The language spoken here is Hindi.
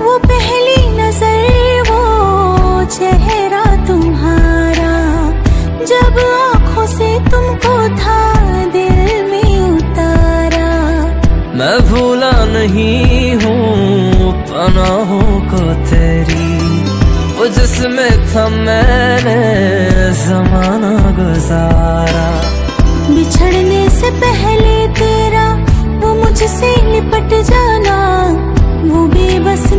वो पहली नज़र वो चेहरा तुम्हारा। जब आँखों से तुमको था दिल में उतारा। मैं भूला नहीं हूँ पनाहों को तेरी। वो जिसमें था मैंने जमाना गुजारा। बिछड़ने से पहले तेरा वो मुझसे लिपट जाना बस